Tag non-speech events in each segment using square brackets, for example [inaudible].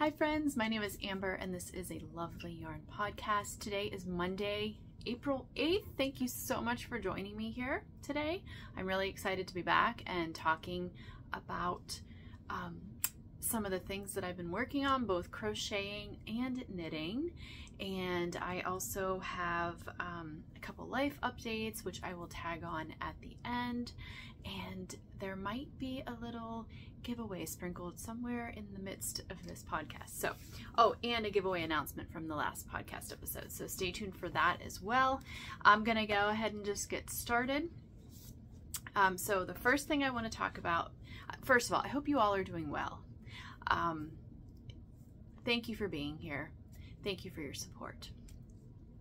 Hi friends, my name is Amber and this is a Lovely Yarn podcast. Today is Monday, April 8th. Thank you so much for joining me here today. I'm really excited to be back and talking about um, some of the things that I've been working on, both crocheting and knitting. And I also have um, a couple life updates, which I will tag on at the end. And there might be a little giveaway sprinkled somewhere in the midst of this podcast. So, oh, and a giveaway announcement from the last podcast episode. So stay tuned for that as well. I'm going to go ahead and just get started. Um, so the first thing I want to talk about, first of all, I hope you all are doing well. Um, thank you for being here. Thank you for your support.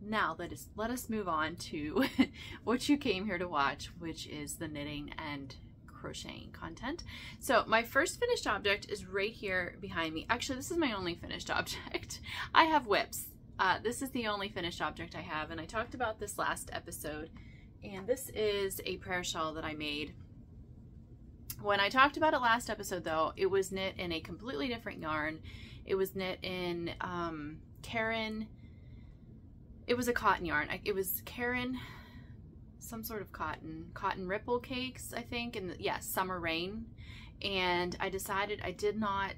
Now let us let us move on to [laughs] what you came here to watch, which is the knitting and crocheting content. So my first finished object is right here behind me. Actually, this is my only finished [laughs] object. I have WIPs. Uh, this is the only finished object I have, and I talked about this last episode. And this is a prayer shawl that I made. When I talked about it last episode, though, it was knit in a completely different yarn. It was knit in um, Caron it was a cotton yarn. It was Caron, some sort of cotton, cotton ripple cakes, I think, and yes, yeah, summer rain. And I decided I did not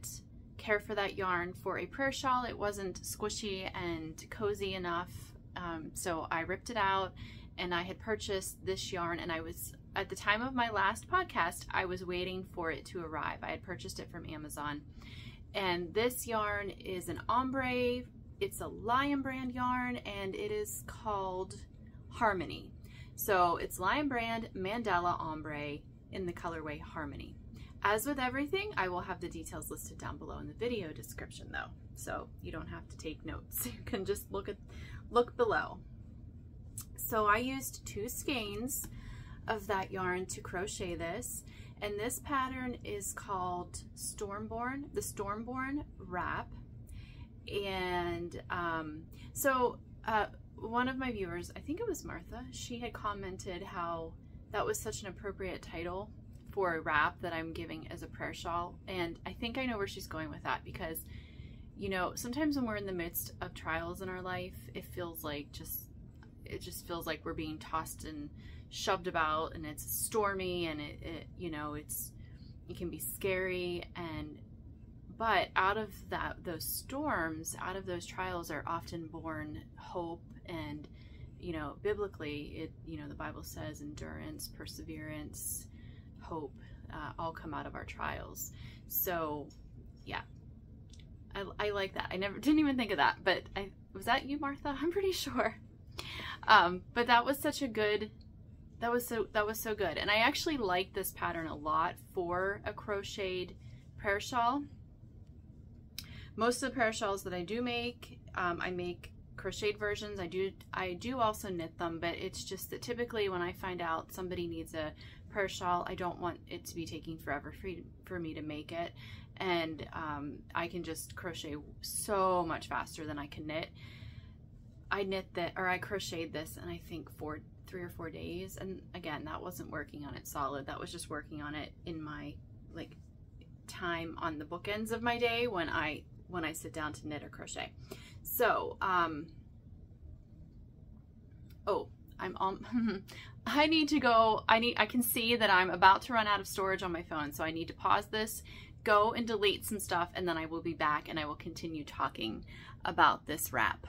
care for that yarn for a prayer shawl. It wasn't squishy and cozy enough. Um, so I ripped it out and I had purchased this yarn and I was, at the time of my last podcast, I was waiting for it to arrive. I had purchased it from Amazon. And this yarn is an ombre it's a Lion Brand yarn and it is called Harmony. So it's Lion Brand Mandala Ombre in the colorway Harmony. As with everything, I will have the details listed down below in the video description though. So you don't have to take notes. [laughs] You can just look at look below. So I used two skeins of that yarn to crochet this. And this pattern is called Stormborn, the Stormborn Wrap and um, so uh, one of my viewers, I think it was Martha, she had commented how that was such an appropriate title for a wrap that I'm giving as a prayer shawl. And I think I know where she's going with that because, you know, sometimes when we're in the midst of trials in our life, it feels like just, it just feels like we're being tossed and shoved about and it's stormy and it, it you know, it's, it can be scary and but out of that, those storms, out of those trials are often born hope and, you know, biblically, it, you know, the Bible says endurance, perseverance, hope, uh, all come out of our trials. So, yeah, I, I like that. I never didn't even think of that, but I was that you, Martha? [laughs] I'm pretty sure. Um, but that was such a good that was so that was so good and i actually like this pattern a lot for a crocheted prayer shawl most of the prayer shawls that I do make, um, I make crocheted versions. I do I do also knit them, but it's just that typically when I find out somebody needs a prayer shawl, I don't want it to be taking forever for, for me to make it. And um, I can just crochet so much faster than I can knit. I knit that, or I crocheted this and I think four, three or four days. And again, that wasn't working on it solid. That was just working on it in my like time on the bookends of my day when I when I sit down to knit or crochet. So, um, oh, I'm on, [laughs] I need to go, I need, I can see that I'm about to run out of storage on my phone, so I need to pause this, go and delete some stuff, and then I will be back and I will continue talking about this wrap.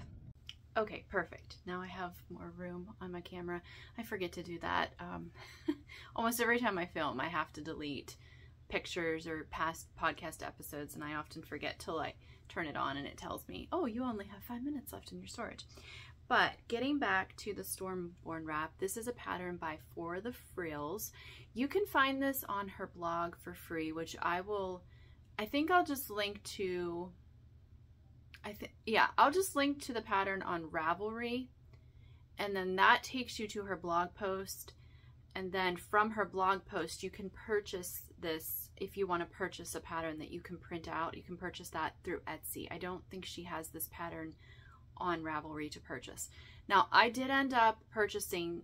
Okay, perfect. Now I have more room on my camera. I forget to do that. Um, [laughs] almost every time I film, I have to delete pictures or past podcast episodes, and I often forget till I turn it on and it tells me, oh, you only have five minutes left in your storage. But getting back to the Stormborn wrap, this is a pattern by For the Frills. You can find this on her blog for free, which I will, I think I'll just link to, I think, yeah, I'll just link to the pattern on Ravelry. And then that takes you to her blog post. And then from her blog post, you can purchase this if you want to purchase a pattern that you can print out. You can purchase that through Etsy. I don't think she has this pattern on Ravelry to purchase. Now, I did end up purchasing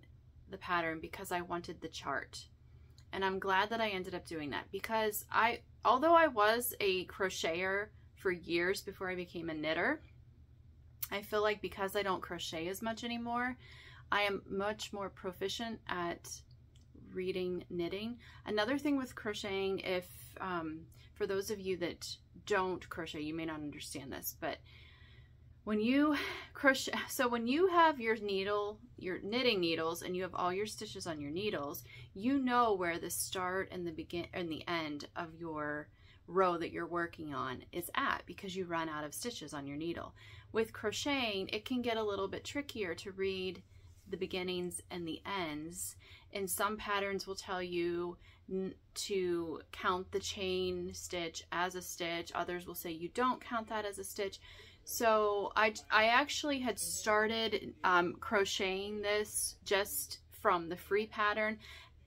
the pattern because I wanted the chart. And I'm glad that I ended up doing that because I, although I was a crocheter for years before I became a knitter. I feel like because I don't crochet as much anymore, I am much more proficient at reading knitting. Another thing with crocheting, if um, for those of you that don't crochet, you may not understand this, but when you crochet, so when you have your needle, your knitting needles, and you have all your stitches on your needles, you know where the start and the begin and the end of your row that you're working on is at because you run out of stitches on your needle. With crocheting, it can get a little bit trickier to read the beginnings and the ends. And some patterns will tell you to count the chain stitch as a stitch. Others will say you don't count that as a stitch. So I, I actually had started um, crocheting this just from the free pattern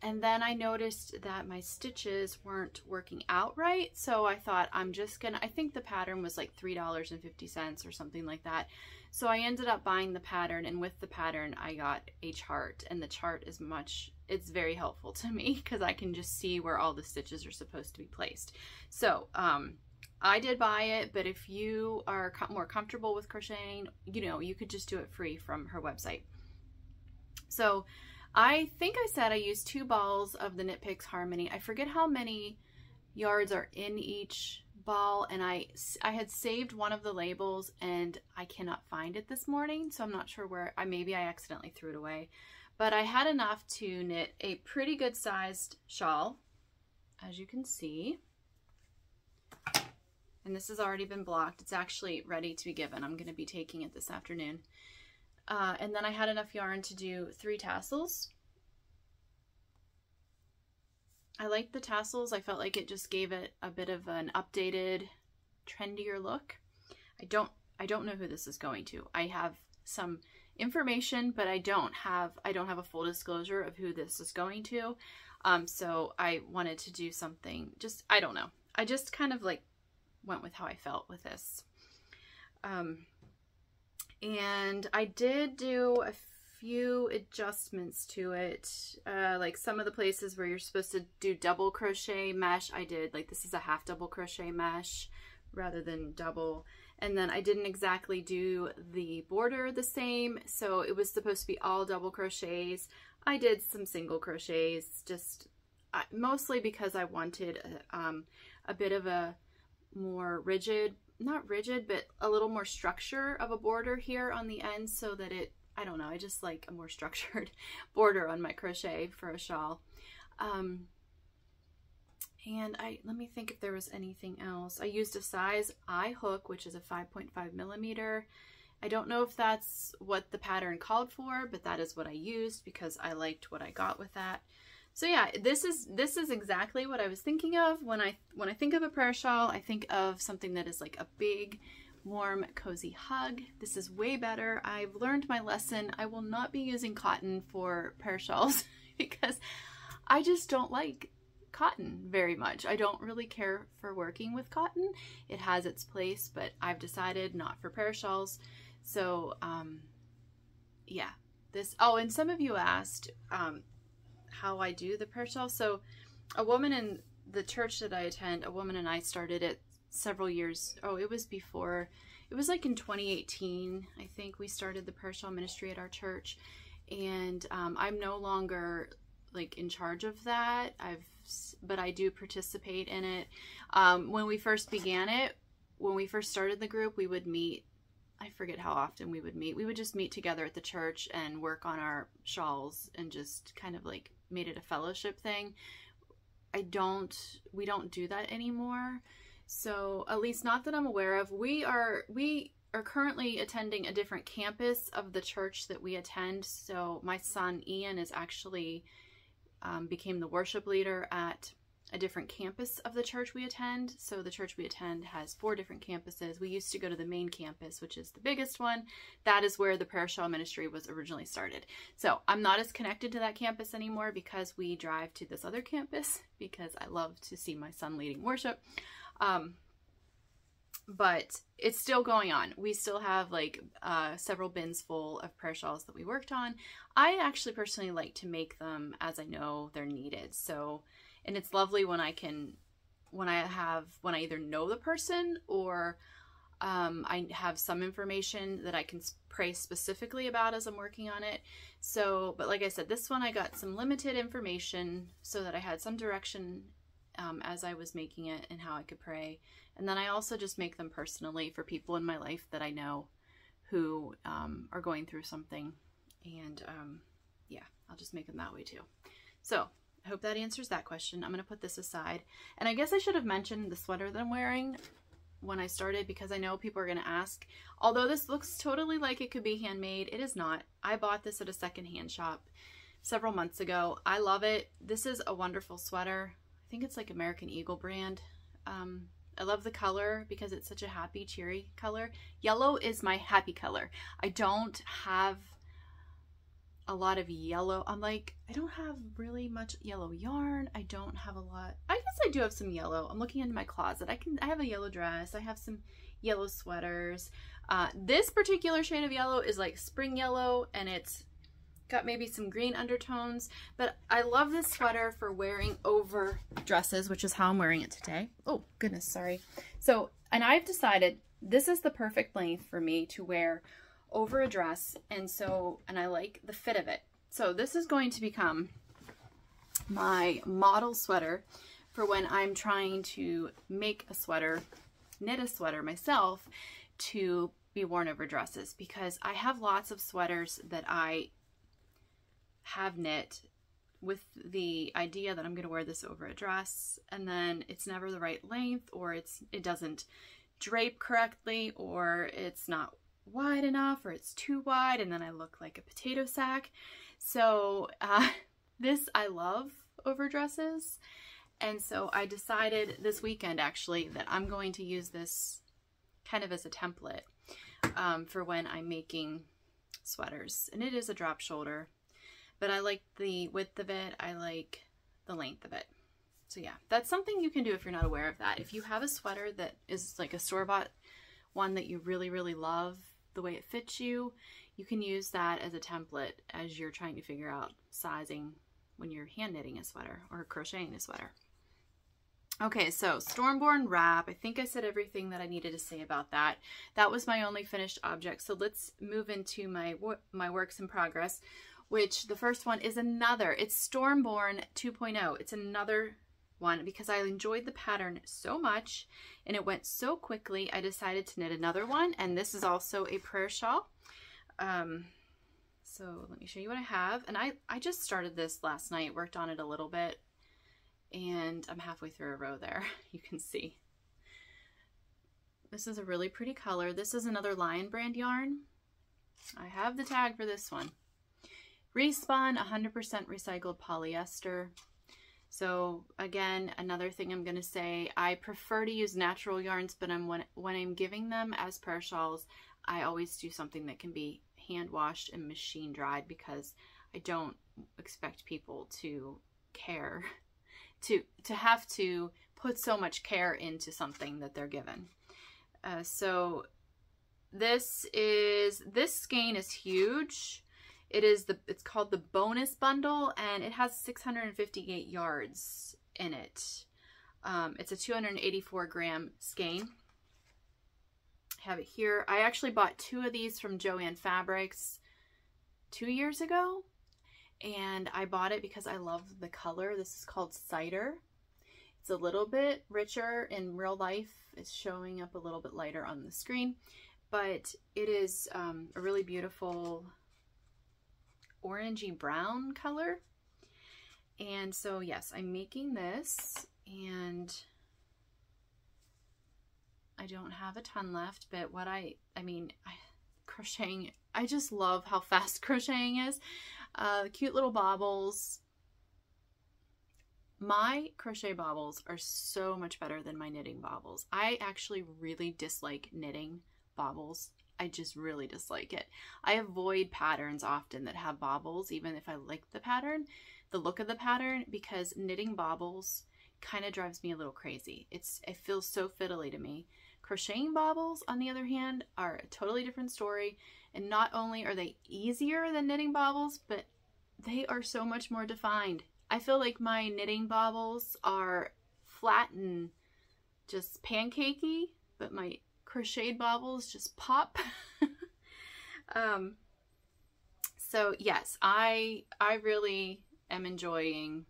and then I noticed that my stitches weren't working out right. So I thought I'm just gonna, I think the pattern was like $3.50 or something like that. So I ended up buying the pattern and with the pattern I got a chart and the chart is much, it's very helpful to me because I can just see where all the stitches are supposed to be placed. So um, I did buy it, but if you are more comfortable with crocheting, you know, you could just do it free from her website. So I think I said I used two balls of the Knit Picks Harmony. I forget how many yards are in each ball and I, I had saved one of the labels and I cannot find it this morning so I'm not sure where I maybe I accidentally threw it away but I had enough to knit a pretty good sized shawl as you can see and this has already been blocked. It's actually ready to be given. I'm going to be taking it this afternoon. Uh, and then I had enough yarn to do three tassels. I liked the tassels. I felt like it just gave it a bit of an updated, trendier look. I don't I don't know who this is going to. I have some information, but I don't have I don't have a full disclosure of who this is going to. Um, so I wanted to do something just I don't know. I just kind of like went with how I felt with this. Um, and I did do a few adjustments to it. Uh, like some of the places where you're supposed to do double crochet mesh, I did like this is a half double crochet mesh rather than double. And then I didn't exactly do the border the same, so it was supposed to be all double crochets. I did some single crochets, just mostly because I wanted a, um, a bit of a more rigid, not rigid, but a little more structure of a border here on the end so that it, I don't know, I just like a more [laughs] structured border on my crochet for a shawl. Um, and I let me think if there was anything else. I used a size I hook, which is a 5.5 millimeter. I don't know if that's what the pattern called for, but that is what I used because I liked what I got with that. So yeah, this is this is exactly what I was thinking of when I when I think of a prayer shawl. I think of something that is like a big, warm, cozy hug. This is way better. I've learned my lesson. I will not be using cotton for prayer shawls [laughs] because I just don't like cotton very much. I don't really care for working with cotton. It has its place, but I've decided not for prayer shawls. So um, yeah, this. Oh, and some of you asked. Um, how I do the prayer shawl. So a woman in the church that I attend, a woman and I started it several years. Oh, it was before. It was like in 2018, I think we started the prayer shawl ministry at our church. And um, I'm no longer like in charge of that. I've, but I do participate in it. Um, when we first began it, when we first started the group, we would meet I forget how often we would meet. We would just meet together at the church and work on our shawls and just kind of like made it a fellowship thing. I don't, we don't do that anymore. So at least not that I'm aware of. We are, we are currently attending a different campus of the church that we attend. So my son Ian is actually um, became the worship leader at a different campus of the church we attend. So the church we attend has four different campuses. We used to go to the main campus, which is the biggest one. That is where the prayer shawl ministry was originally started. So I'm not as connected to that campus anymore because we drive to this other campus [laughs] because I love to see my son leading worship. Um, but it's still going on. We still have like uh, several bins full of prayer shawls that we worked on. I actually personally like to make them as I know they're needed. So and it's lovely when I can when I have when I either know the person or um, I have some information that I can pray specifically about as I'm working on it. So, but like I said, this one I got some limited information so that I had some direction um, as I was making it and how I could pray. And then I also just make them personally for people in my life that I know who um, are going through something. And um, yeah, I'll just make them that way too. So I hope that answers that question. I'm going to put this aside. And I guess I should have mentioned the sweater that I'm wearing when I started because I know people are going to ask. Although this looks totally like it could be handmade, it is not. I bought this at a secondhand shop several months ago. I love it. This is a wonderful sweater. Think it's like American Eagle brand. Um, I love the color because it's such a happy, cheery color. Yellow is my happy color. I don't have a lot of yellow. I'm like, I don't have really much yellow yarn. I don't have a lot. I guess I do have some yellow. I'm looking into my closet. I can, I have a yellow dress. I have some yellow sweaters. Uh, this particular shade of yellow is like spring yellow and it's got maybe some green undertones, but I love this sweater for wearing over dresses, which is how I'm wearing it today. Oh, goodness, sorry. So, and I've decided this is the perfect length for me to wear over a dress and so and I like the fit of it so this is going to become my model sweater for when I'm trying to make a sweater knit a sweater myself to be worn over dresses because I have lots of sweaters that I have knit with the idea that I'm going to wear this over a dress and then it's never the right length or it's it doesn't drape correctly or it's not wide enough or it's too wide and then I look like a potato sack. So uh, [laughs] this I love over dresses. And so I decided this weekend actually that I'm going to use this kind of as a template um, for when I'm making sweaters. And it is a drop shoulder, but I like the width of it. I like the length of it. So yeah, that's something you can do if you're not aware of that. If you have a sweater that is like a store-bought one that you really, really love the way it fits you, you can use that as a template as you're trying to figure out sizing when you're hand knitting a sweater or crocheting a sweater. Okay, so Stormborn Wrap. I think I said everything that I needed to say about that. That was my only finished object. So let's move into my my works in progress, which the first one is another. It's Stormborn 2.0. It's another one because I enjoyed the pattern so much and it went so quickly. I decided to knit another one and this is also a prayer shawl. Um, so let me show you what I have. And I, I just started this last night, worked on it a little bit and I'm halfway through a row there. [laughs] You can see. This is a really pretty color. This is another Lion brand yarn. I have the tag for this one. Respun 100% recycled polyester. So again, another thing I'm going to say, I prefer to use natural yarns, but I'm when, when I'm giving them as prayer shawls, I always do something that can be hand washed and machine dried because I don't expect people to care [laughs] to to have to put so much care into something that they're given. Uh, so this is this skein is huge. It is the it's called the bonus bundle and it has 658 yards in it. Um, it's a 284 gram skein. I have it here. I actually bought two of these from Joann Fabrics two years ago and I bought it because I love the color. This is called Cider. It's a little bit richer in real life. It's showing up a little bit lighter on the screen, but it is um, a really beautiful orangey brown color. And so yes, I'm making this and I don't have a ton left, but what I, I mean, I, crocheting, I just love how fast [laughs] crocheting is. Uh, cute little baubles. My crochet baubles are so much better than my knitting baubles. I actually really dislike knitting baubles I just really dislike it. I avoid patterns often that have baubles, even if I like the pattern, the look of the pattern, because knitting baubles kind of drives me a little crazy. It's It feels so fiddly to me. Crocheting baubles, on the other hand, are a totally different story. And not only are they easier than knitting baubles, but they are so much more defined. I feel like my knitting baubles are flat and just pancakey, but my crocheted baubles just pop. [laughs] um, so yes, I I really am enjoying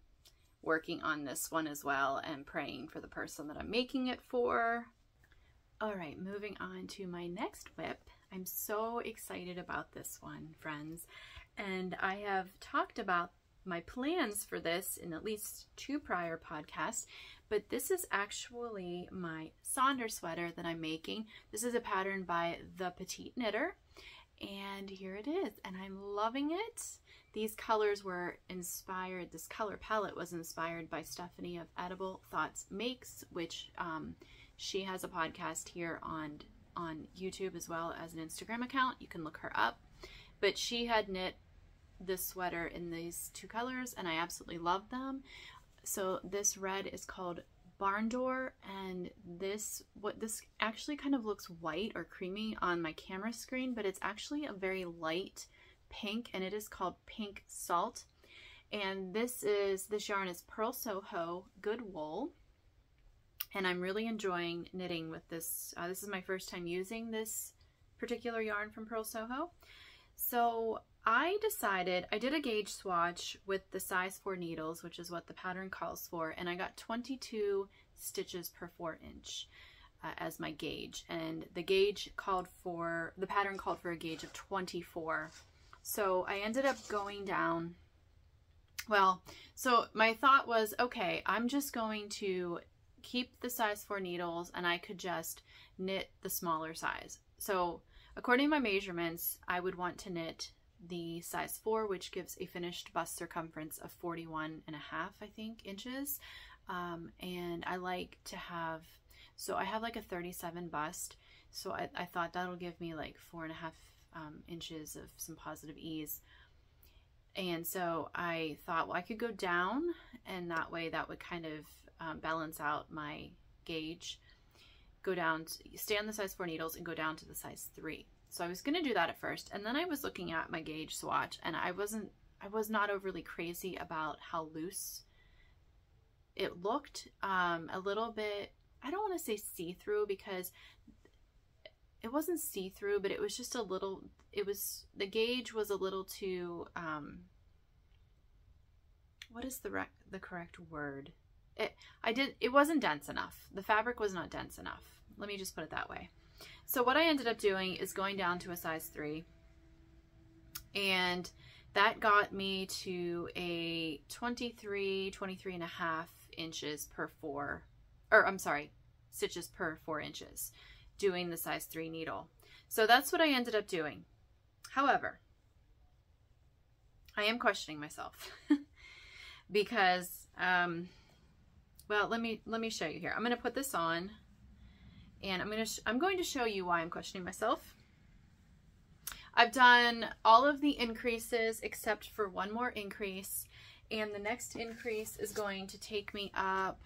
working on this one as well and praying for the person that I'm making it for. All right, moving on to my next WIP. I'm so excited about this one, friends. And I have talked about my plans for this in at least two prior podcasts, but this is actually my Sonder sweater that I'm making. This is a pattern by The Petite Knitter, and here it is, and I'm loving it. These colors were inspired, this color palette was inspired by Stephanie of Edible Thoughts Makes, which um, she has a podcast here on, on YouTube as well as an Instagram account. You can look her up. But she had knit this sweater in these two colors and I absolutely love them. So this red is called barn door and this what this actually kind of looks white or creamy on my camera screen but it's actually a very light pink and it is called pink salt. And this is this yarn is Purl Soho good wool and I'm really enjoying knitting with this uh, this is my first time using this particular yarn from Purl Soho. So I decided, I did a gauge swatch with the size 4 needles, which is what the pattern calls for, and I got 22 stitches per 4 inch uh, as my gauge. And the gauge called for, the pattern called for a gauge of 24. So I ended up going down, well, so my thought was, okay, I'm just going to keep the size 4 needles and I could just knit the smaller size. So according to my measurements, I would want to knit the size 4, which gives a finished bust circumference of 41 and a half, I think, inches. Um, and I like to have, so I have like a 37 bust, so I, I thought that'll give me like four and a half um, inches of some positive ease. And so I thought, well, I could go down, and that way that would kind of um, balance out my gauge. Go down, stay on the size 4 needles, and go down to the size 3. So I was going to do that at first. And then I was looking at my gauge swatch and I wasn't, I was not overly crazy about how loose it looked. Um, a little bit, I don't want to say see-through because it wasn't see-through, but it was just a little, it was, the gauge was a little too, um, what is the, the correct word? It, I did, it wasn't dense enough. The fabric was not dense enough. Let me just put it that way. So what I ended up doing is going down to a size 3. And that got me to a 23, 23 and a half inches per 4, or I'm sorry, stitches per 4 inches, doing the size 3 needle. So that's what I ended up doing. However, I am questioning myself [laughs] because, um, well, let me, let me show you here. I'm going to put this on and I'm going to I'm going to show you why I'm questioning myself. I've done all of the increases except for one more increase and the next increase is going to take me up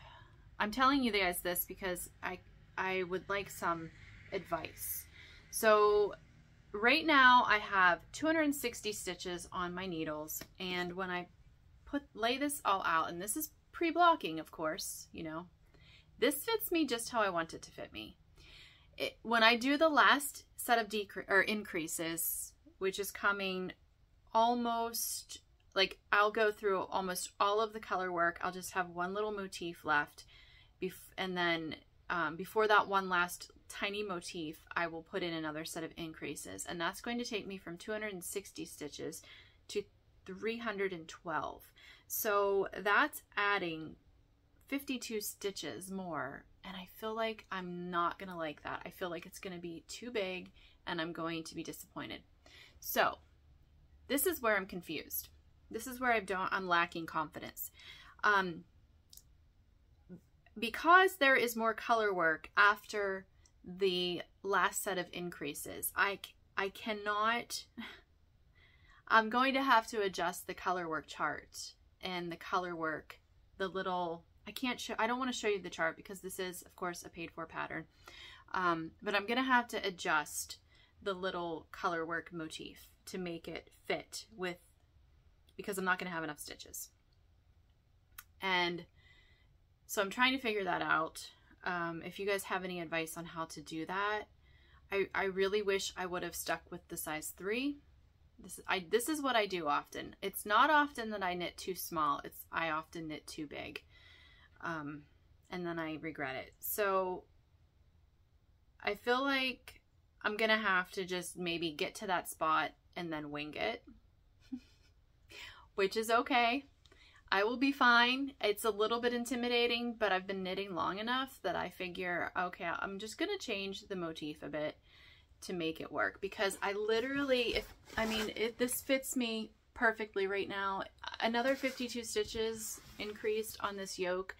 I'm telling you guys this because I I would like some advice. So right now I have 260 stitches on my needles and when I put lay this all out and this is pre-blocking of course you know this fits me just how I want it to fit me it, when I do the last set of decrease or increases, which is coming almost like I'll go through almost all of the color work. I'll just have one little motif left. and then um, before that one last tiny motif, I will put in another set of increases. And that's going to take me from 260 stitches to 312. So that's adding 52 stitches more and I feel like I'm not going to like that. I feel like it's going to be too big and I'm going to be disappointed. So this is where I'm confused. This is where I don't, I'm lacking confidence. Um, because there is more color work after the last set of increases, I, I cannot, [sighs] I'm going to have to adjust the color work chart and the color work, the little I can't show, I don't want to show you the chart because this is, of course, a paid for pattern. Um, but I'm going to have to adjust the little color work motif to make it fit with, because I'm not going to have enough stitches. And so I'm trying to figure that out. Um, if you guys have any advice on how to do that, I, I really wish I would have stuck with the size 3. This, I, this is what I do often. It's not often that I knit too small. It's I often knit too big. Um, and then I regret it. So I feel like I'm going to have to just maybe get to that spot and then wing it, [laughs] which is okay. I will be fine. It's a little bit intimidating, but I've been knitting long enough that I figure, okay, I'm just going to change the motif a bit to make it work because I literally, if I mean, if this fits me perfectly right now. Another 52 stitches increased on this yoke.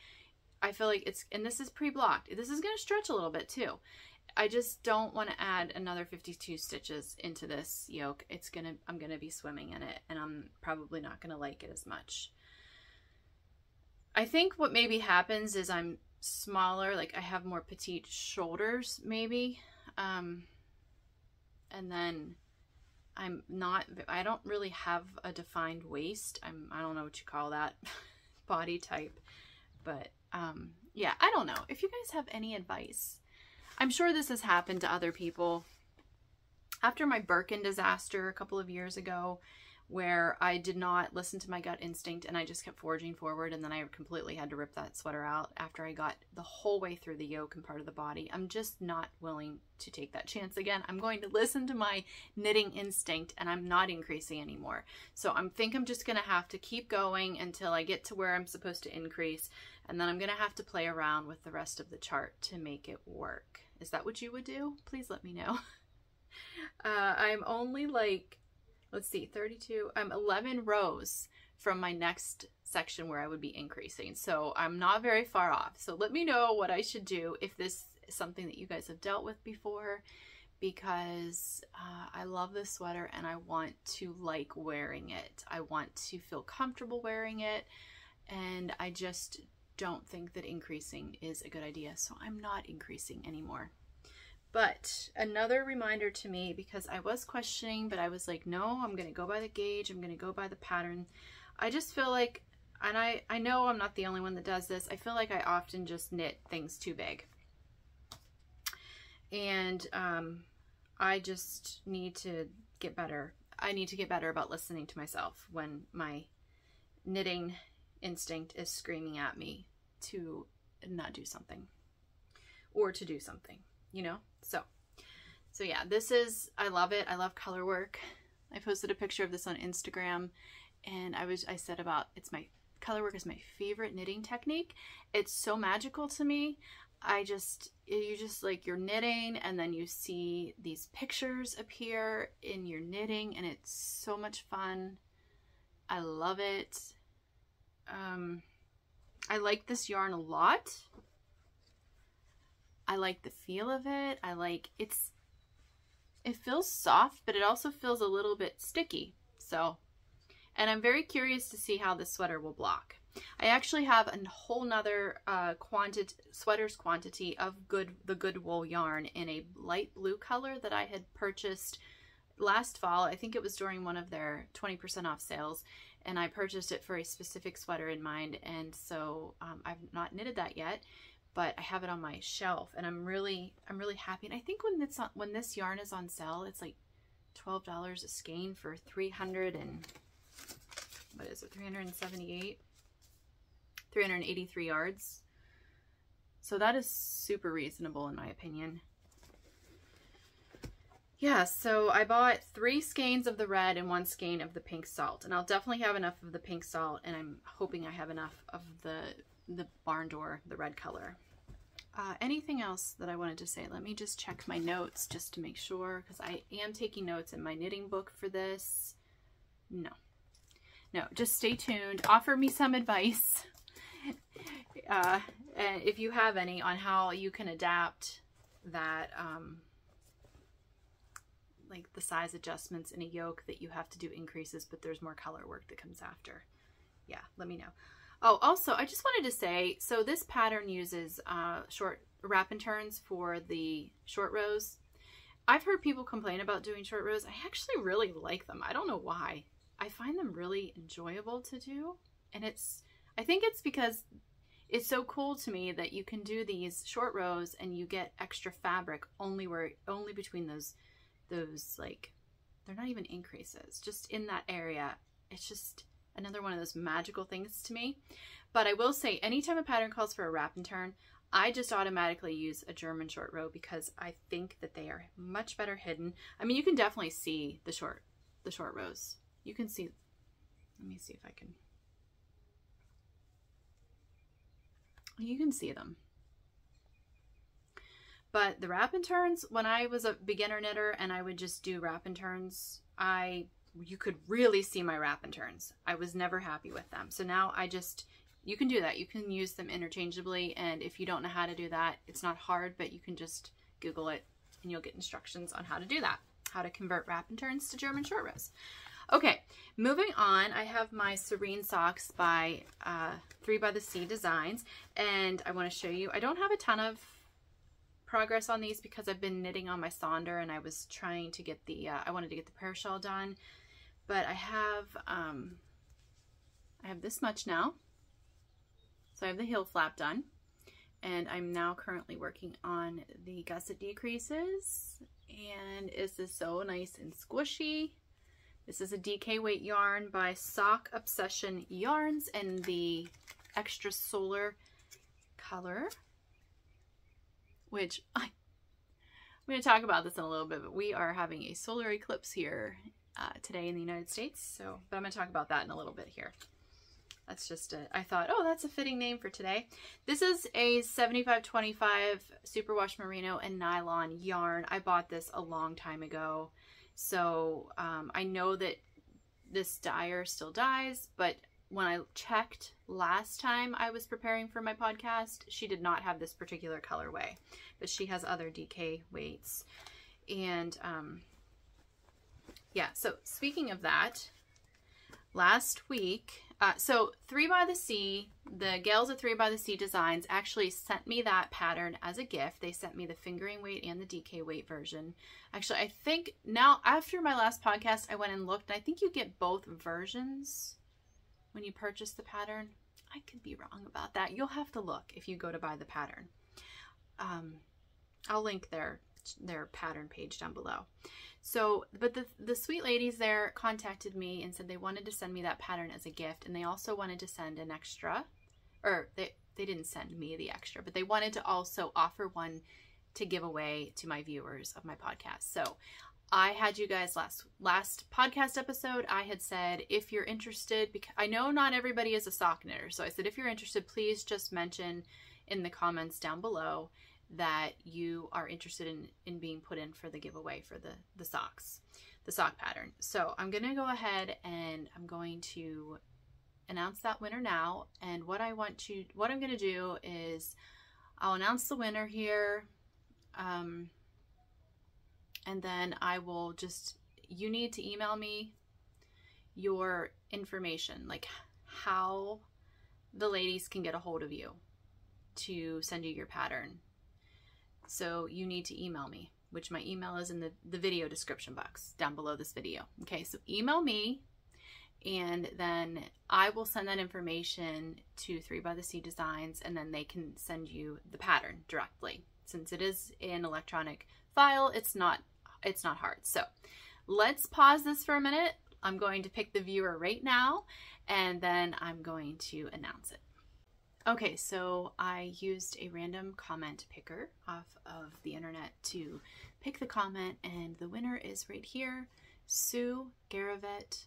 I feel like it's, and this is pre-blocked. This is going to stretch a little bit too. I just don't want to add another 52 stitches into this yoke. It's going to, I'm going to be swimming in it and I'm probably not going to like it as much. I think what maybe happens is I'm smaller, like I have more petite shoulders maybe. Um, and then I'm not, I don't really have a defined waist. I'm, I don't know what you call that [laughs] body type, but um, yeah, I don't know. If you guys have any advice, I'm sure this has happened to other people. After my Birkin disaster a couple of years ago, where I did not listen to my gut instinct and I just kept forging forward and then I completely had to rip that sweater out after I got the whole way through the yoke and part of the body. I'm just not willing to take that chance again. I'm going to listen to my knitting instinct and I'm not increasing anymore. So I think I'm just going to have to keep going until I get to where I'm supposed to increase and then I'm going to have to play around with the rest of the chart to make it work. Is that what you would do? Please let me know. [laughs] Uh, I'm only like let's see, 32, I'm 11 rows from my next section where I would be increasing. So I'm not very far off. So let me know what I should do if this is something that you guys have dealt with before because uh, I love this sweater and I want to like wearing it. I want to feel comfortable wearing it and I just don't think that increasing is a good idea. So I'm not increasing anymore. But another reminder to me, because I was questioning, but I was like, no, I'm going to go by the gauge. I'm going to go by the pattern. I just feel like, and I, I know I'm not the only one that does this. I feel like I often just knit things too big. And um, I just need to get better. I need to get better about listening to myself when my knitting instinct is screaming at me to not do something or to do something you know? So, so yeah, this is, I love it. I love color work. I posted a picture of this on Instagram and I was, I said about, it's my, color work is my favorite knitting technique. It's so magical to me. I just, you just like, you're knitting and then you see these pictures appear in your knitting and it's so much fun. I love it. Um, I like this yarn a lot. I like the feel of it. I like it's it feels soft, but it also feels a little bit sticky. So, and I'm very curious to see how this sweater will block. I actually have a whole nother uh, quantity, sweaters quantity of good the good wool yarn in a light blue color that I had purchased last fall. I think it was during one of their 20% off sales and I purchased it for a specific sweater in mind and so um, I've not knitted that yet but I have it on my shelf and I'm really I'm really happy. And I think when it's on, when this yarn is on sale, it's like $12 a skein for 300 and what is it? 378 383 yards. So that is super reasonable in my opinion. Yeah, so I bought three skeins of the red and one skein of the pink salt. And I'll definitely have enough of the pink salt, and I'm hoping I have enough of the the barn door, the red color. Uh, anything else that I wanted to say? Let me just check my notes just to make sure because I am taking notes in my knitting book for this. No. No, just stay tuned. Offer me some advice [laughs] uh, if you have any on how you can adapt that um, like the size adjustments in a yoke that you have to do increases but there's more color work that comes after. Yeah, let me know. Oh, also, I just wanted to say, so this pattern uses uh, short wrap and turns for the short rows. I've heard people complain about doing short rows. I actually really like them. I don't know why. I find them really enjoyable to do. And it's, I think it's because it's so cool to me that you can do these short rows and you get extra fabric only where only between those those like they're not even increases just in that area it's just another one of those magical things to me. But I will say anytime a pattern calls for a wrap and turn I just automatically use a German short row because I think that they are much better hidden. I mean you can definitely see the short the short rows. You can see let me see if I can you can see them. But the wrap and turns, when I was a beginner knitter and I would just do wrap and turns, I you could really see my wrap and turns. I was never happy with them. So now I just, you can do that. You can use them interchangeably. And if you don't know how to do that, it's not hard, but you can just Google it and you'll get instructions on how to do that. How to convert wrap and turns to German short rows. Okay, moving on, I have my Serene socks by uh, 3 by the Sea Designs, and I want to show you, I don't have a ton of progress on these because I've been knitting on my Sonder and I was trying to get the, uh, I wanted to get the prayer shawl done, but I have, um, I have this much now. So I have the heel flap done and I'm now currently working on the gusset decreases and this is so nice and squishy this is a DK weight yarn by Sock Obsession Yarns in the extra solar color, which I, [laughs] I'm going to talk about this in a little bit, but we are having a solar eclipse here uh, today in the United States. So, but I'm going to talk about that in a little bit here. That's just I thought, oh, that's a fitting name for today. This is a 7525 superwash merino and nylon yarn. I bought this a long time ago. So um, I know that this dyer still dyes, but when I checked last time I was preparing for my podcast, she did not have this particular colorway, but she has other DK weights. And um, yeah, so speaking of that, last week uh, so Three by the Sea, the gals of Three by the Sea Designs actually sent me that pattern as a gift. They sent me the fingering weight and the DK weight version. Actually, I think now after my last podcast, I went and looked. And I think you get both versions when you purchase the pattern. I could be wrong about that. You'll have to look if you go to buy the pattern. Um, I'll link their their pattern page down below. So, but the, the sweet ladies there contacted me and said they wanted to send me that pattern as a gift. And they also wanted to send an extra, or they, they didn't send me the extra, but they wanted to also offer one to give away to my viewers of my podcast. So I had you guys last last podcast episode. I had said if you're interested, because I know not everybody is a sock knitter, so I said if you're interested, please just mention in the comments down below that you are interested in, in being put in for the giveaway for the, the socks, the sock pattern. So I'm going to go ahead and I'm going to announce that winner now. And what I want to, what I'm going to do is I'll announce the winner here. Um, and then I will just, you need to email me your information, like how the ladies can get a hold of you to send you your pattern. So you need to email me, which my email is in the, the video description box down below this video. Okay, so email me and then I will send that information to 3 by the Sea Designs and then they can send you the pattern directly. Since it is an electronic file, it's not it's not hard. So let's pause this for a minute. I'm going to pick the viewer right now and then I'm going to announce it. Okay, so I used a random comment picker off of the internet to pick the comment, and the winner is right here, Sue Garavet.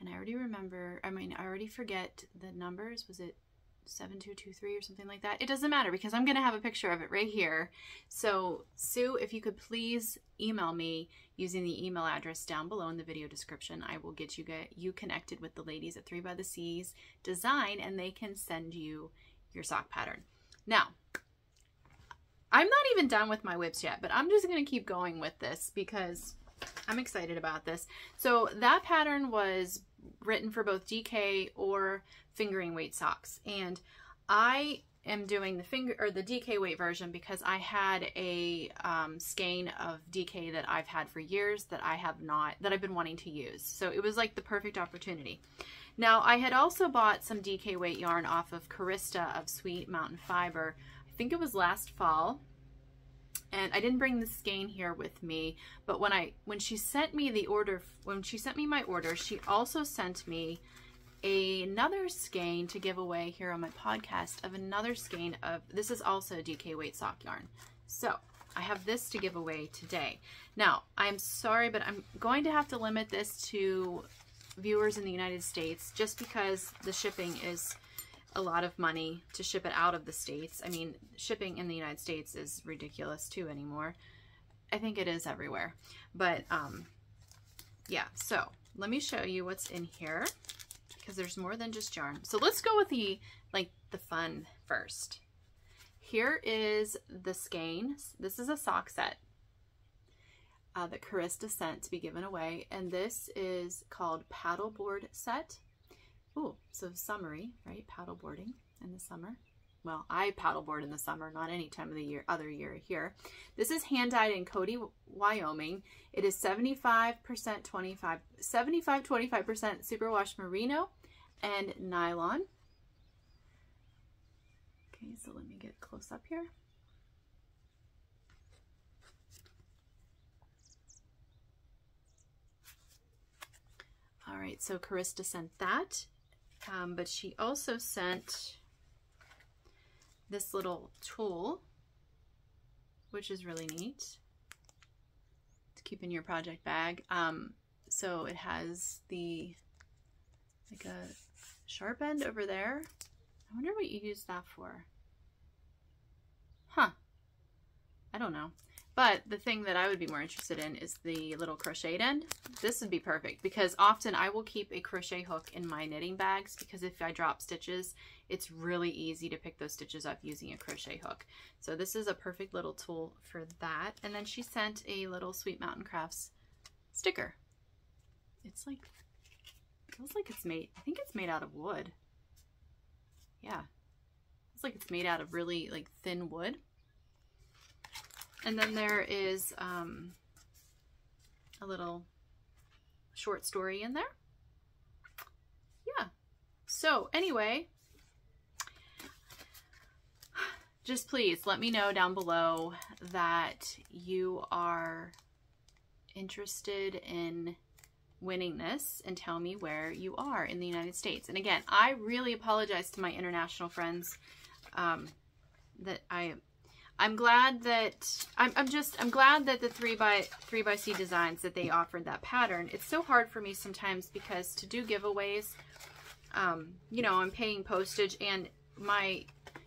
And I already remember, I mean, I already forget the numbers. Was it 7223 or something like that? It doesn't matter because I'm going to have a picture of it right here. So, Sue, if you could please email me using the email address down below in the video description, I will get you get you connected with the ladies at Three by the Seas Design, and they can send you your sock pattern. Now, I'm not even done with my WIPs yet, but I'm just going to keep going with this because I'm excited about this. So that pattern was written for both DK or fingering weight socks. And I am doing the finger or the DK weight version because I had a um, skein of DK that I've had for years that I have not, that I've been wanting to use. So it was like the perfect opportunity. Now I had also bought some DK weight yarn off of Karista of Sweet Mountain Fiber. I think it was last fall. And I didn't bring the skein here with me, but when I when she sent me the order, when she sent me my order, she also sent me another skein to give away here on my podcast of another skein of, this is also DK weight sock yarn. So I have this to give away today. Now, I'm sorry, but I'm going to have to limit this to viewers in the United States just because the shipping is a lot of money to ship it out of the States. I mean, shipping in the United States is ridiculous too anymore. I think it is everywhere. But, um, yeah, so let me show you what's in here because there's more than just yarn. So let's go with the, like, the fun first. Here is the skein. This is a sock set uh, that Karista sent to be given away. And this is called Paddleboard Set. Ooh, so summery, right? Paddleboarding in the summer. Well, I paddleboard in the summer, not any time of the year, other year here. This is hand dyed in Cody, Wyoming. It is 75% 25, 75 25% superwash merino and nylon. Okay, so let me get close up here. All right, so Karista sent that, um, but she also sent this little tool, which is really neat to keep in your project bag. Um, so it has the, like a sharp end over there. I wonder what you use that for. Huh. I don't know. But the thing that I would be more interested in is the little crocheted end. This would be perfect because often I will keep a crochet hook in my knitting bags because if I drop stitches, it's really easy to pick those stitches up using a crochet hook. So this is a perfect little tool for that. And then she sent a little Sweet Mountain Crafts sticker. It's like feels like it's made, I think it's made out of wood. Yeah. It's like it's made out of really like thin wood. And then there is um, a little short story in there. Yeah. So anyway, just please let me know down below that you are interested in winning this and tell me where you are in the United States. And again, I really apologize to my international friends um, that I, I'm glad that, I'm, I'm just, I'm glad that the 3 by 3 by Sea designs that they offered that pattern. It's so hard for me sometimes because to do giveaways, um, you know, I'm paying postage and my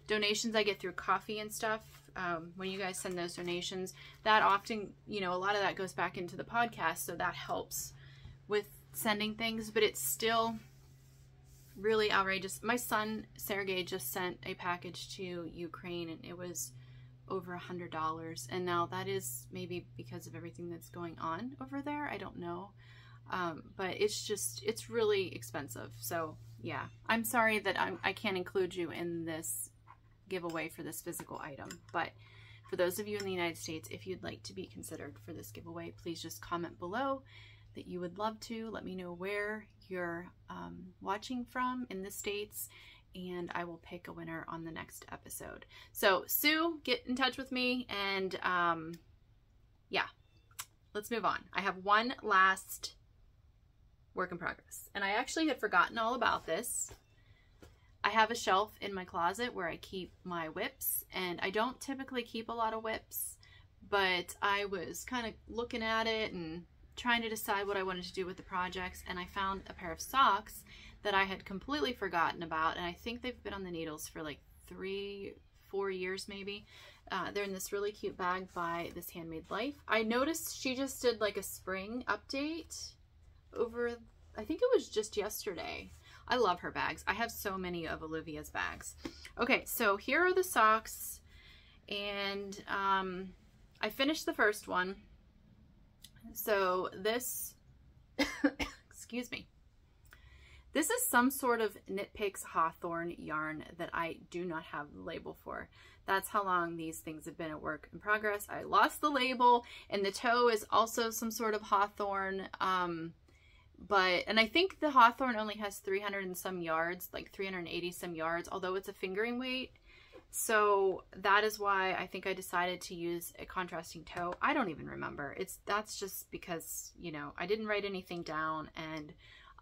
donations I get through Ko-fi and stuff, um, when you guys send those donations, that often, you know, a lot of that goes back into the podcast, so that helps with sending things, but it's still really outrageous. My son, Sergey, just sent a package to Ukraine and it was over a hundred dollars. And now that is maybe because of everything that's going on over there. I don't know. Um, but it's just it's really expensive. So yeah. I'm sorry that I'm, I can't include you in this giveaway for this physical item. But for those of you in the United States if you'd like to be considered for this giveaway please just comment below that you would love to. Let me know where you're um, watching from in the States and I will pick a winner on the next episode. So Sue, get in touch with me and um, yeah, let's move on. I have one last work in progress and I actually had forgotten all about this. I have a shelf in my closet where I keep my WIPs and I don't typically keep a lot of WIPs, but I was kind of looking at it and trying to decide what I wanted to do with the projects and I found a pair of socks that I had completely forgotten about and I think they've been on the needles for like three, four years maybe. Uh, they're in this really cute bag by This Handmade Life. I noticed she just did like a spring update over, I think it was just yesterday. I love her bags. I have so many of Olivia's bags. Okay, so here are the socks and um, I finished the first one so this, [coughs] excuse me, This is some sort of Knit Picks Hawthorne yarn that I do not have the label for. That's how long these things have been at work in progress. I lost the label and the toe is also some sort of Hawthorne. Um, but, and I think the Hawthorne only has 300 and some yards, like 380 some yards, although it's a fingering weight. So that is why I think I decided to use a contrasting toe. I don't even remember. It's That's just because, you know, I didn't write anything down and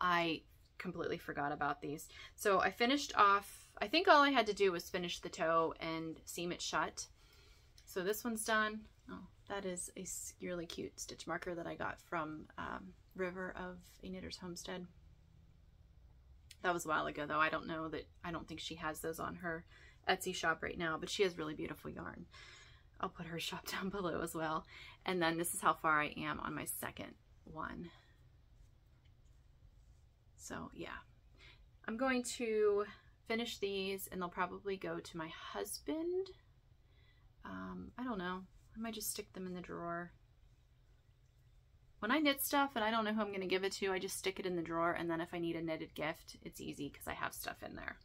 I completely forgot about these. So I finished off, I think all I had to do was finish the toe and seam it shut. So this one's done. Oh, that is a really cute stitch marker that I got from um, River of a Knitter's Homestead. That was a while ago though. I don't know that, I don't think she has those on her Etsy shop right now, but she has really beautiful yarn. I'll put her [laughs] shop down below as well. And then this is how far I am on my second one. So yeah, I'm going to finish these and they'll probably go to my husband. Um, I don't know. I might just stick them in the drawer. When I knit stuff and I don't know who I'm going to give it to, I just stick it in the drawer and then if I need a knitted gift, it's easy because I have stuff in there.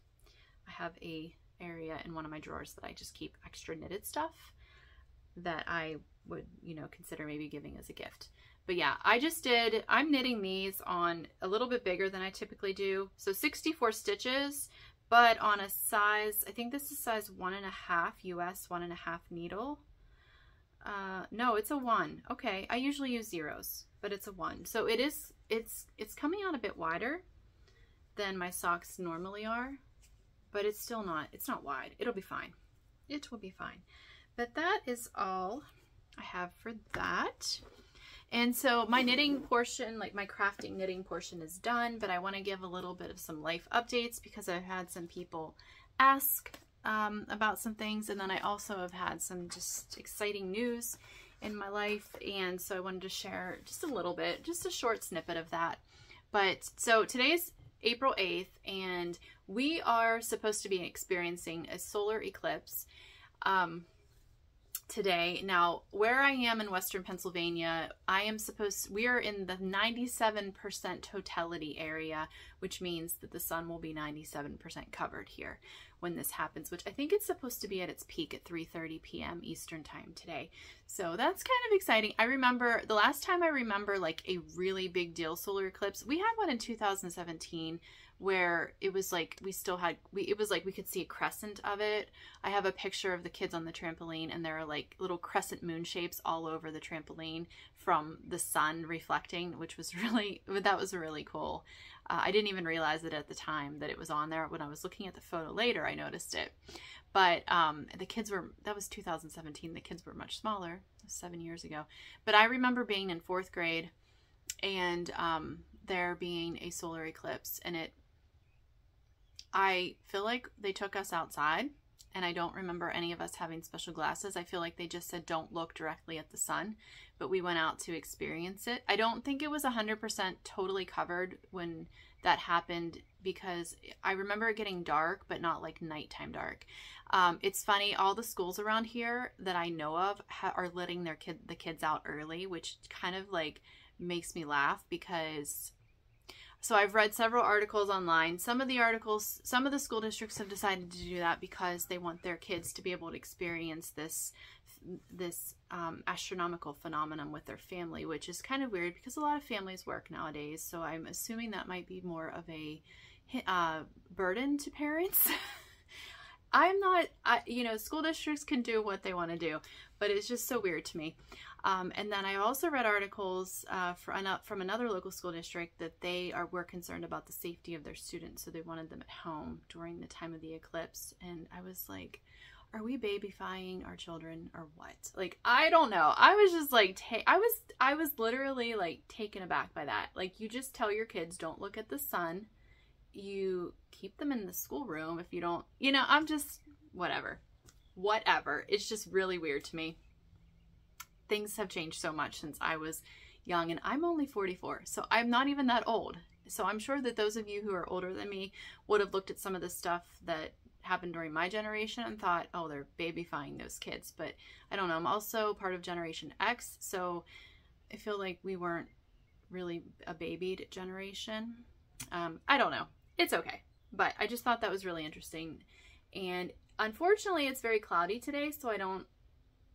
I have a area in one of my drawers that I just keep extra knitted stuff that I would, you know, consider maybe giving as a gift. But yeah, I just did, I'm knitting these on a little bit bigger than I typically do. So 64 stitches, but on a size, I think this is size one and a half US, one and a half needle. Uh, no, it's a one. Okay, I usually use zeros, but it's a one. So it is, it's, it's coming out a bit wider than my socks normally are, but it's still not, it's not wide. It'll be fine. It will be fine. But that is all I have for that. And so my knitting portion, like my crafting knitting portion is done, but I want to give a little bit of some life updates because I've had some people ask um, about some things. And then I also have had some just exciting news in my life. And so I wanted to share just a little bit, just a short snippet of that. But so today's April 8th and we are supposed to be experiencing a solar eclipse. Um, today. Now, where I am in Western Pennsylvania, I am supposed, we are in the 97% totality area, which means that the sun will be 97% covered here when this happens, which I think it's supposed to be at its peak at 3.30 p.m. Eastern time today. So that's kind of exciting. I remember, the last time I remember like a really big deal solar eclipse, we had one in 2017 where it was like we still had we it was like we could see a crescent of it. I have a picture of the kids on the trampoline and there are like little crescent moon shapes all over the trampoline from the sun reflecting, which was [laughs] really that was really cool. Uh, I didn't even realize it at the time that it was on there. When I was looking at the photo later, I noticed it. But um, the kids were, that was 2017. The kids were much smaller, seven years ago. But I remember being in fourth grade and um, there being a solar eclipse and it I feel like they took us outside and I don't remember any of us having special glasses. I feel like they just said don't look directly at the sun, but we went out to experience it. I don't think it was 100% totally covered when that happened because I remember it getting dark, but not like nighttime dark. Um, it's funny, all the schools around here that I know of are letting their kid the kids out early, which kind of like makes me laugh because so I've read several articles online. Some of the articles, some of the school districts have decided to do that because they want their kids to be able to experience this this um, astronomical phenomenon with their family, which is kind of weird because a lot of families work nowadays. So I'm assuming that might be more of a uh, burden to parents. [laughs] I'm not, I, you know, school districts can do what they want to do, but it's just so weird to me. Um, and then I also read articles uh, from another local school district that they are were concerned about the safety of their students, so they wanted them at home during the time of the eclipse. And I was like, are we babyfying our children or what? Like, I don't know. I was just like, I was, I was literally like taken aback by that. Like, you just tell your kids don't look at the sun. You keep them in the schoolroom if you don't, you know. I'm just whatever, whatever. It's just really weird to me things have changed so much since I was young and I'm only 44. So I'm not even that old. So I'm sure that those of you who are older than me would have looked at some of the stuff that happened during my generation and thought, oh, they're babyfying those kids. But I don't know. I'm also part of Generation X. So I feel like we weren't really a babied generation. Um, I don't know. It's okay. But I just thought that was really interesting. And unfortunately, it's very cloudy today, so I don't,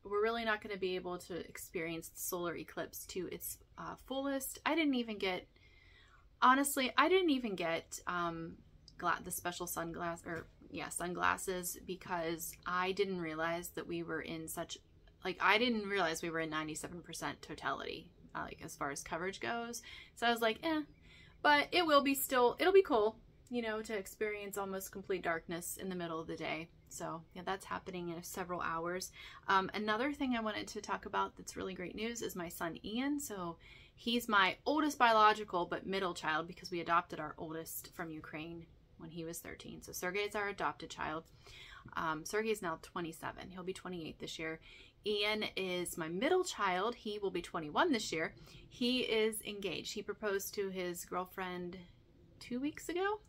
we're really not going to be able to experience the solar eclipse to its uh, fullest. I didn't even get, honestly, I didn't even get um, the special sunglass or yeah, sunglasses because I didn't realize that we were in such like I didn't realize we were in 97% totality uh, like as far as coverage goes. So I was like, "Eh." But it will be still it'll be cool, you know, to experience almost complete darkness in the middle of the day. So, yeah, that's happening in several hours. Um, another thing I wanted to talk about that's really great news is my son Ian. So, he's my oldest biological but middle child because we adopted our oldest from Ukraine when he was 13. So Sergey is our adopted child. Um, Sergey is now 27. He'll be 28 this year. Ian is my middle child. He will be 21 this year. He is engaged. He proposed to his girlfriend two weeks ago,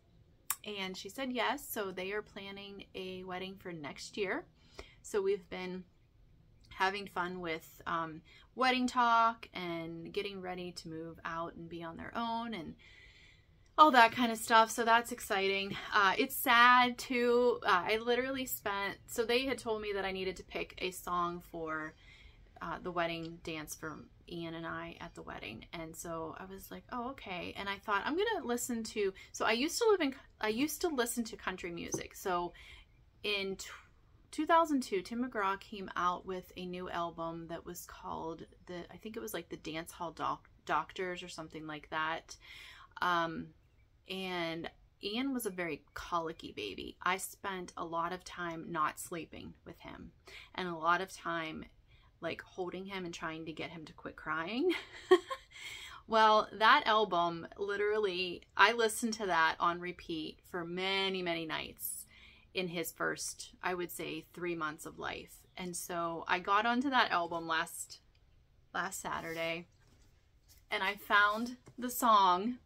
and she said yes. So they are planning a wedding for next year. So we've been having fun with um, wedding talk and getting ready to move out and be on their own and all that kind of stuff. So that's exciting. Uh, it's sad too. Uh, I literally spent, so they had told me that I needed to pick a song for uh, the wedding dance for Ian and I at the wedding. And so I was like, oh, okay. And I thought I'm going to listen to, so I used to live in, I used to listen to country music. So in 2002, Tim McGraw came out with a new album that was called the, I think it was like the Dance Hall Doc- Doctors or something like that. Um, and Ian was a very colicky baby. I spent a lot of time not sleeping with him and a lot of time like holding him and trying to get him to quit crying. [laughs] well, that album literally, I listened to that on repeat for many, many nights in his first, I would say, three months of life. And so I got onto that album last last Saturday and I found the song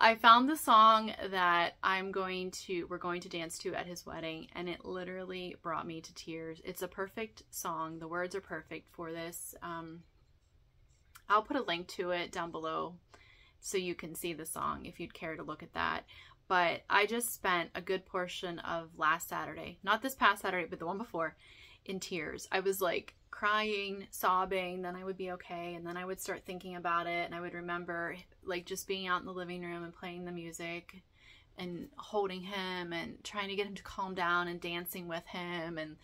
I found the song that I'm going to, we're going to dance to at his wedding, and it literally brought me to tears. It's a perfect song. The words are perfect for this. Um, I'll put a link to it down below so you can see the song if you'd care to look at that. But I just spent a good portion of last Saturday, not this past Saturday, but the one before, in tears. I was like crying, sobbing, then I would be okay. And then I would start thinking about it. And I would remember like just being out in the living room and playing the music and holding him and trying to get him to calm down and dancing with him. And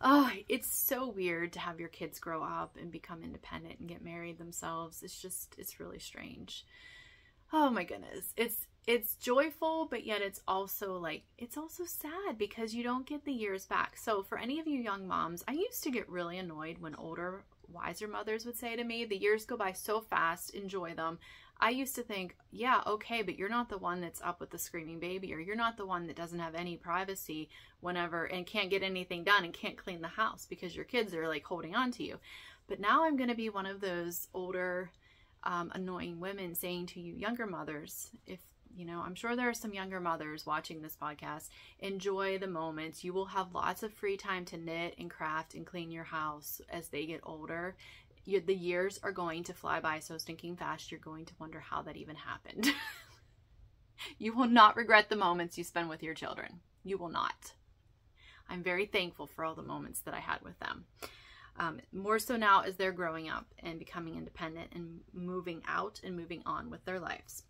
oh, it's so weird to have your kids grow up and become independent and get married themselves. It's just, it's really strange. Oh my goodness. It's, it's joyful, but yet it's also like, it's also sad because you don't get the years back. So for any of you young moms, I used to get really annoyed when older, wiser mothers would say to me, the years go by so fast, enjoy them. I used to think, yeah, okay, but you're not the one that's up with the screaming baby, or you're not the one that doesn't have any privacy whenever and can't get anything done and can't clean the house because your kids are like holding on to you. But now I'm going to be one of those older, um, annoying women saying to you younger mothers, if you know, I'm sure there are some younger mothers watching this podcast. Enjoy the moments. You will have lots of free time to knit and craft and clean your house as they get older. You, the years are going to fly by so stinking fast, you're going to wonder how that even happened. [laughs] you will not regret the moments you spend with your children. You will not. I'm very thankful for all the moments that I had with them. Um, more so now as they're growing up and becoming independent and moving out and moving on with their lives.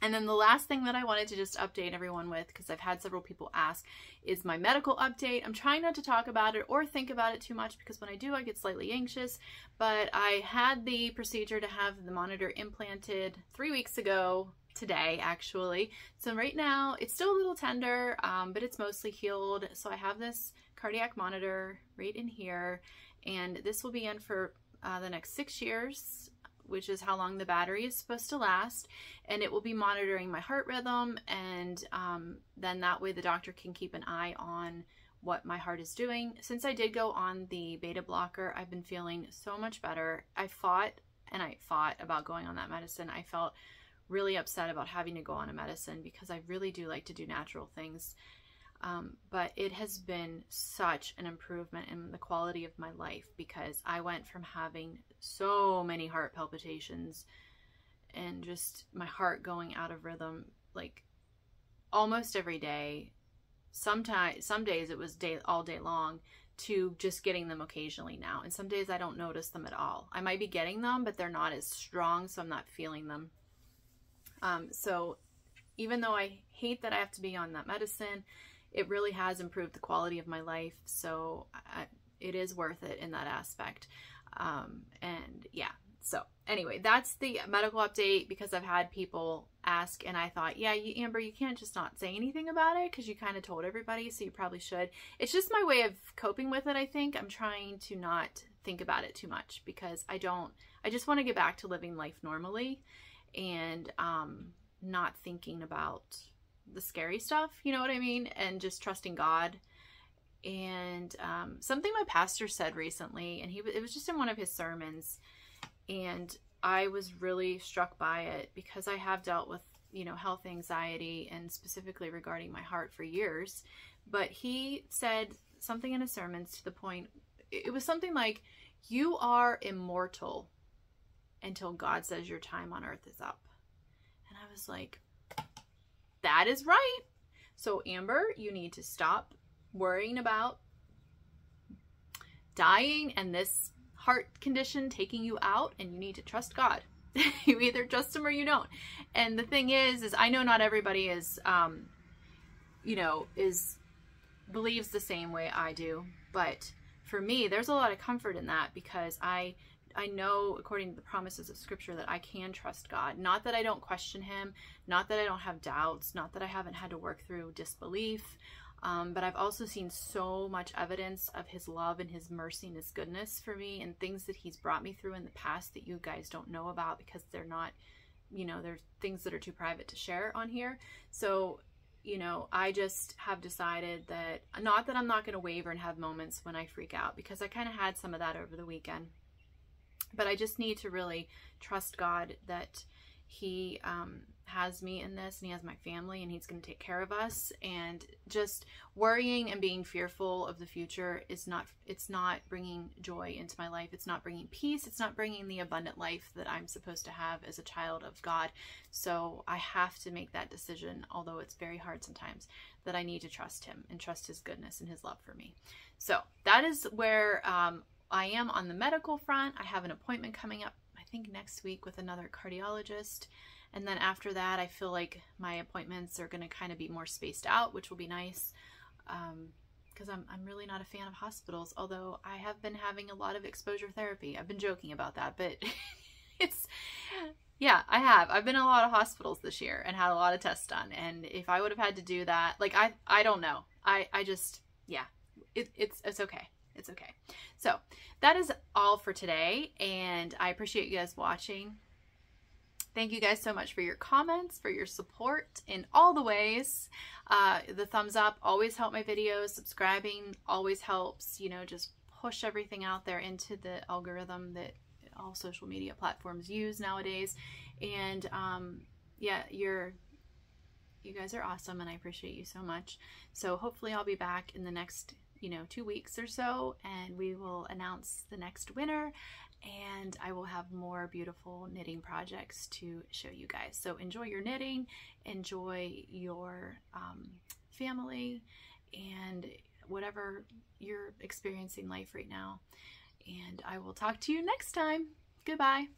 And then the last thing that I wanted to just update everyone with, because I've had several people ask, is my medical update. I'm trying not to talk about it or think about it too much because when I do, I get slightly anxious. But I had the procedure to have the monitor implanted three weeks ago today actually so right now it's still a little tender um, but it's mostly healed so I have this cardiac monitor right in here and this will be in for uh, the next six years which is how long the battery is supposed to last. And it will be monitoring my heart rhythm. And um, then that way the doctor can keep an eye on what my heart is doing. Since I did go on the beta blocker, I've been feeling so much better. I fought and I fought about going on that medicine. I felt really upset about having to go on a medicine because I really do like to do natural things. Um, but it has been such an improvement in the quality of my life because I went from having so many heart palpitations and just my heart going out of rhythm like almost every day. Sometimes some days it was day all day long to just getting them occasionally now. And some days I don't notice them at all. I might be getting them, but they're not as strong, so I'm not feeling them. Um, so even though I hate that I have to be on that medicine, it really has improved the quality of my life. So I, it is worth it in that aspect. Um, and yeah, so anyway, that's the medical update because I've had people ask and I thought, yeah, you, Amber, you can't just not say anything about it because you kind of told everybody, so you probably should. It's just my way of coping with it, I think. I'm trying to not think about it too much because I don't, I just want to get back to living life normally and um, not thinking about the scary stuff, you know what I mean? And just trusting God. And um, something my pastor said recently, and he it was just in one of his sermons, and I was really struck by it because I have dealt with you know health anxiety and specifically regarding my heart for years. But he said something in his sermons to the point it was something like, "You are immortal until God says your time on earth is up." And I was like, that is right. So, Amber, you need to stop worrying about dying and this heart condition taking you out, and you need to trust God. [laughs] you either trust Him or you don't. And the thing is, is I know not everybody is, um, you know, is believes the same way I do, but for me, there's a lot of comfort in that because I I know according to the promises of scripture that I can trust God. Not that I don't question him, not that I don't have doubts, not that I haven't had to work through disbelief, um, but I've also seen so much evidence of his love and his mercy and his goodness for me and things that he's brought me through in the past that you guys don't know about because they're not, you know, they're things that are too private to share on here. So you know, I just have decided that not that I'm not going to waver and have moments when I freak out because I kind of had some of that over the weekend. But I just need to really trust God that He um, has me in this and He has my family and He's going to take care of us. And just worrying and being fearful of the future is not, it's not bringing joy into my life. It's not bringing peace. It's not bringing the abundant life that I'm supposed to have as a child of God. So I have to make that decision, although it's very hard sometimes, that I need to trust Him and trust His goodness and His love for me. So that is where um, I am on the medical front. I have an appointment coming up, I think next week with another cardiologist. And then after that, I feel like my appointments are going to kind of be more spaced out, which will be nice. because um, I'm, I'm really not a fan of hospitals, although I have been having a lot of exposure therapy. I've been joking about that, but [laughs] it's, yeah, I have. I've been in a lot of hospitals this year and had a lot of tests done. And if I would have had to do that, like, I, I don't know. I, I just, yeah, it, it's, it's okay. It's okay. So that is all for today, and I appreciate you guys watching. Thank you guys so much for your comments, for your support in all the ways. Uh, the thumbs up always help my videos. Subscribing always helps, you know, just push everything out there into the algorithm that all social media platforms use nowadays. And um, yeah, you're you guys are awesome and I appreciate you so much. So hopefully I'll be back in the next you know, two weeks or so, and we will announce the next winner. And I will have more beautiful knitting projects to show you guys. So enjoy your knitting, enjoy your um, family, and whatever you're experiencing life right now. And I will talk to you next time. Goodbye.